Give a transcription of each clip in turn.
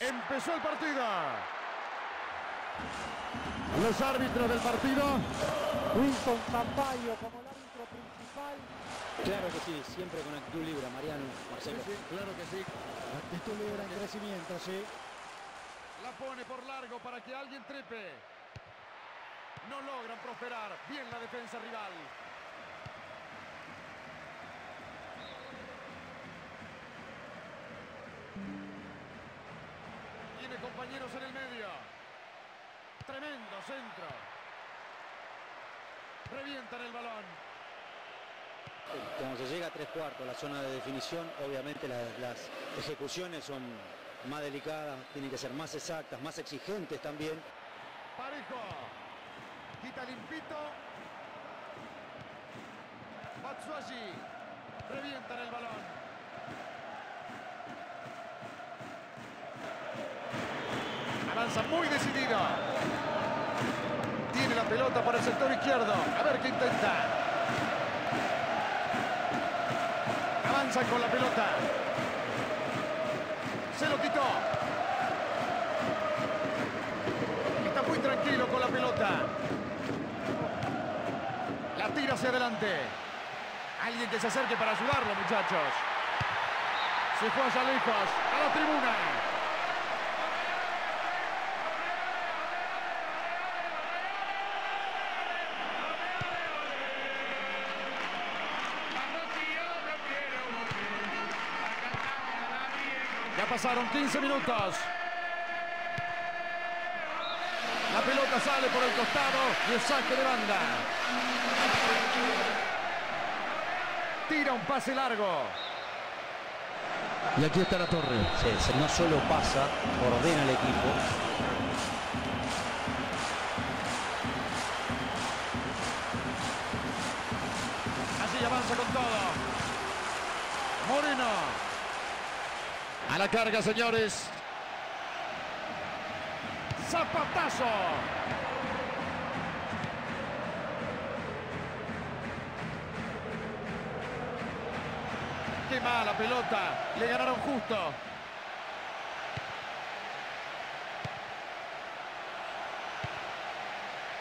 Empezó el partido. Los árbitros del partido. Wilson Campayo como el árbitro principal. Claro que sí, siempre con actitud libre, Mariano, Marcelo. claro que sí. Actitud libre en crecimiento, sí. La pone por largo para que alguien trepe. No logran prosperar. Bien la defensa rival. Tiene compañeros en el medio. Tremendo centro. Revientan el balón. Cuando se llega a tres cuartos, la zona de definición, obviamente la- las ejecuciones son más delicadas, tienen que ser más exactas, más exigentes también. Parejo. Quita limpito. Matsuashi. Revientan el balón. Avanza muy decidido. Tiene la pelota por el sector izquierdo. A ver qué intenta. Avanza con la pelota. Se lo quitó. Está muy tranquilo con la pelota. La tira hacia adelante. Alguien que se acerque para ayudarlo, muchachos. Se fue allá lejos, a la tribuna. Ya pasaron 15 minutos. La pelota sale por el costado y el saque de banda. Tira un pase largo. Y aquí está la torre. Sí, se- no solo pasa, ordena al equipo. Así avanza con todo. Moreno. A la carga, señores. Zapatazo. Qué mala pelota. Le ganaron justo.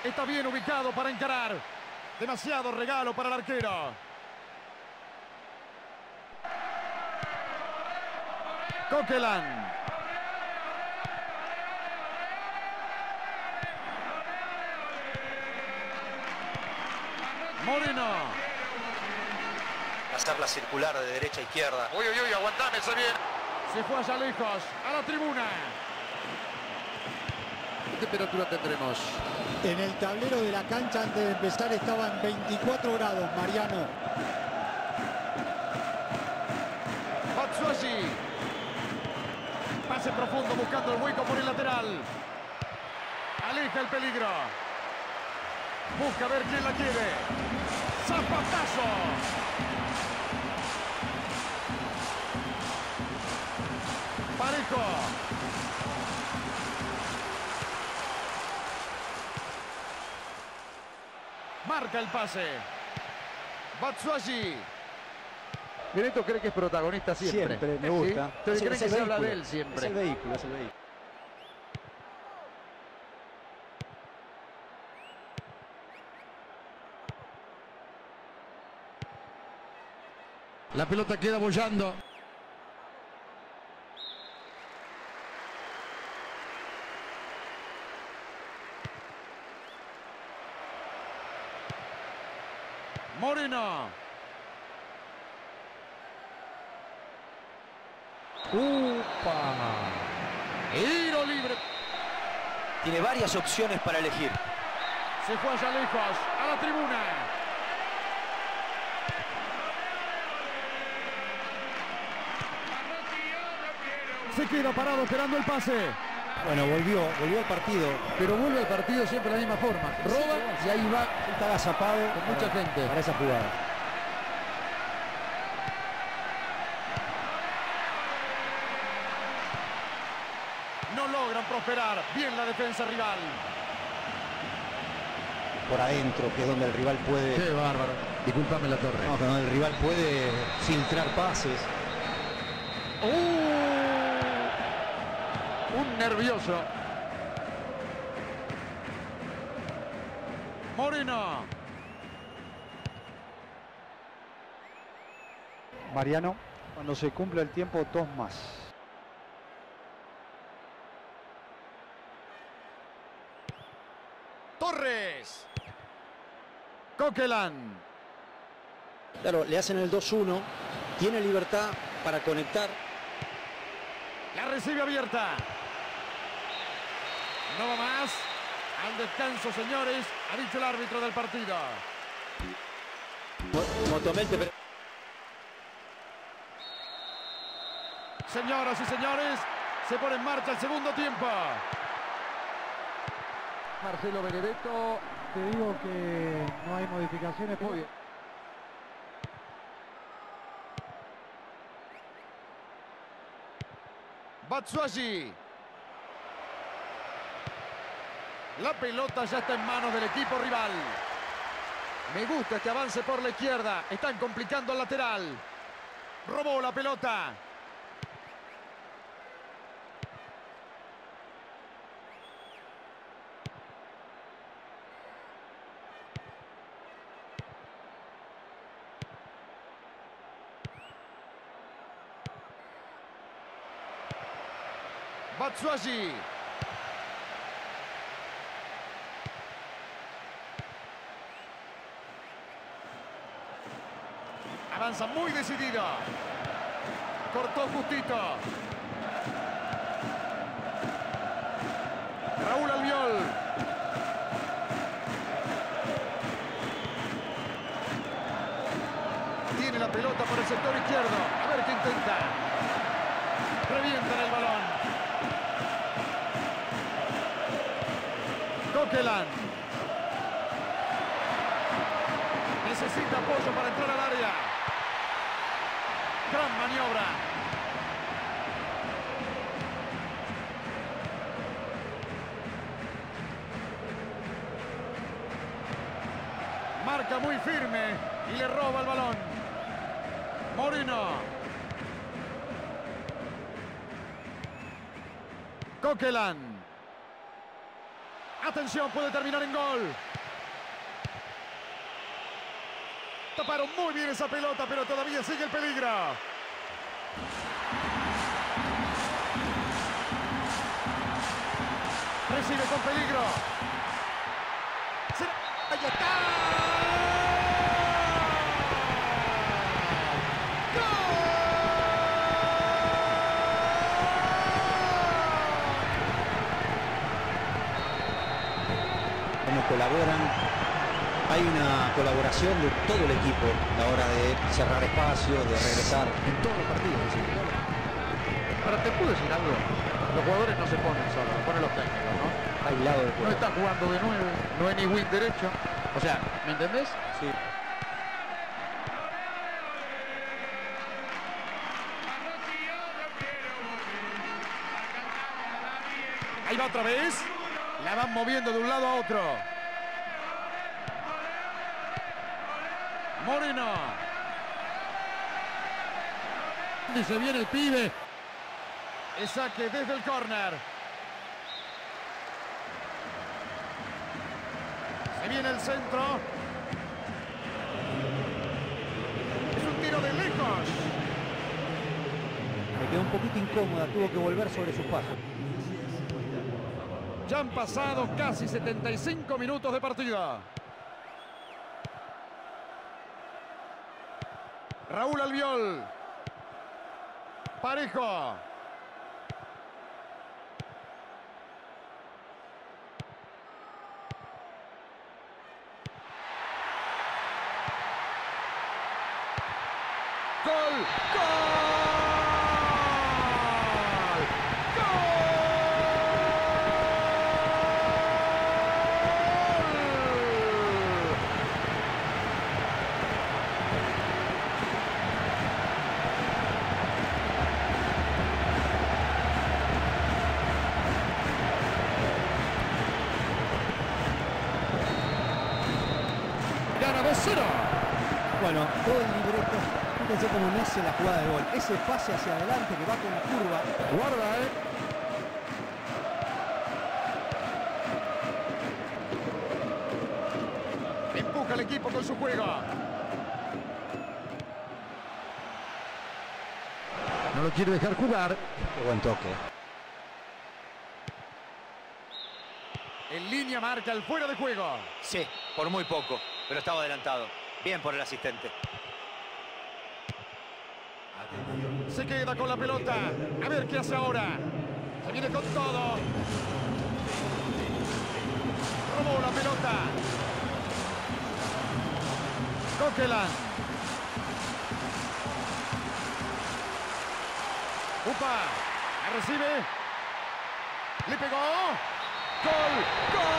Está bien ubicado para encarar. Demasiado regalo para el arquero. Coquelin. Moreno. hacer la circular de derecha a izquierda. Uy, uy, uy, aguantame, se viene. Se fue allá lejos, a la tribuna. ¿Qué temperatura tendremos? En el tablero de la cancha antes de empezar estaban 24 grados, Mariano. Matsuashi. Pase profundo buscando el hueco por el lateral. Aleja el peligro. Busca ver quién la quiere. Zapatazo. Parejo. Marca el pase. Batsuashi. Mireto cree que es protagonista siempre. Siempre, me ¿Sí? gusta. Entonces Es el- creen es que se habla de vehículo, él siempre. Es el vehículo, es el vehículo. La pelota queda bollando. Moreno. ¡Upa! Tiro libre. Tiene varias opciones para elegir. Se fue allá lejos. A la tribuna. Se queda parado esperando el pase. Bueno, volvió, volvió al partido. Pero vuelve al partido siempre de la misma forma. Roba y ahí va. Está agazapado Con mucha para- gente. Para esa jugada. No logran prosperar. Bien la defensa rival. Por adentro, que es donde el rival puede. Qué bárbaro. Disculpame la torre. No, que donde el rival puede filtrar pases. ¡Uh! nervioso. Moreno. Mariano, cuando se cumpla el tiempo, dos más. Coquelin. Claro, le hacen el 2-1, tiene libertad para conectar. La recibe abierta. No va más. Al descanso, señores, ha dicho el árbitro del partido. Mo- Motomel te- Señoras y señores, se pone en marcha el segundo tiempo. Marcelo Benedetto, te digo que no hay modificaciones. Muy bien. Batsuagi. La pelota ya está en manos del equipo rival. Me gusta que avance por la izquierda. Están complicando al lateral. Robó la pelota. Batsuagi. Avanza muy decidido. Cortó justito. Raúl Albiol. Tiene la pelota por el sector izquierdo. A ver qué intenta. Revientan el balón. Coquelin. Necesita apoyo para entrar al área. Gran maniobra. Marca muy firme y le roba el balón. Moreno. Coquelin. Atención, puede terminar en gol. Taparon muy bien esa pelota, pero todavía sigue el peligro. Recibe con peligro. ¡Ahí está! cómo colaboran. Hay una colaboración de todo el equipo a la hora de cerrar espacio, de regresar. En todos los partidos. los- Pero te puedo decir algo. Los jugadores no se ponen solos, lo ponen los técnicos, ¿no? Hay lado del No está jugando de nueve, no es ni win derecho. O sea, ¿me entendés? Sí. Ahí va otra vez. La van moviendo de un lado a otro. Moreno. Y se viene el pibe. Es saque desde el córner. Se viene el centro. Es un tiro de lejos. Me quedó un poquito incómoda, tuvo que volver sobre sus pasos. Ya han pasado casi 75 minutos de partida. Raúl Albiol. Parejo. todo el libreto. Fíjense cómo nace la jugada de gol. Ese pase hacia adelante que va con curva. Guarda, eh. Empuja el equipo con su juego. No lo quiere dejar jugar. Qué buen toque. En línea marca el fuera de juego. Sí, por muy poco, pero estaba adelantado. Bien por el asistente. Se queda con la pelota. A ver qué hace ahora. Se viene con todo. Robó la pelota. Coquelan. Upa. La recibe. Le pegó. Gol. Gol.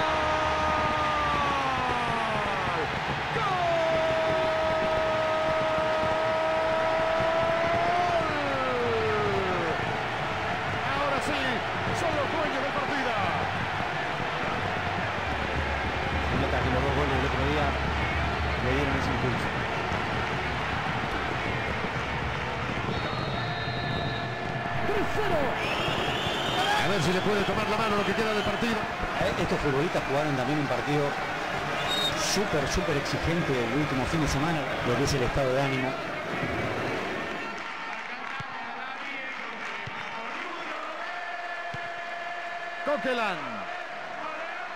¡Gol! Ahora sí, son los dueños del partido. Se nota que los dos goles del otro día le dieron ese impulso. A ver si le puede tomar la mano lo que queda del partido. Estos futbolistas jugaron también un partido súper, súper exigente el último fin de semana, lo que es el estado de ánimo. Coquelan.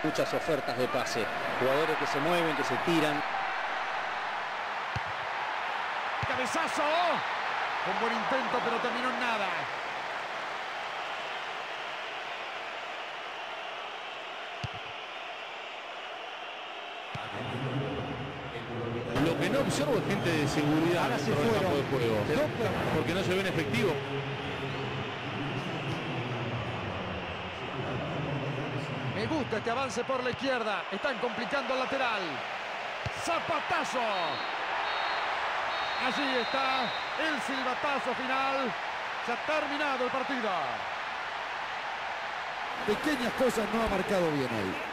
Muchas ofertas de pase, jugadores que se mueven, que se tiran. Cabezazo. Un buen intento, pero terminó en nada. Es gente de seguridad Ahora se dentro del campo de fueron. juego. Dos, Porque no se ven efectivos. Me gusta este avance por la izquierda. Están complicando el lateral. Zapatazo. Allí está el silbatazo final. Se ha terminado el partido. Pequeñas cosas no ha marcado bien hoy.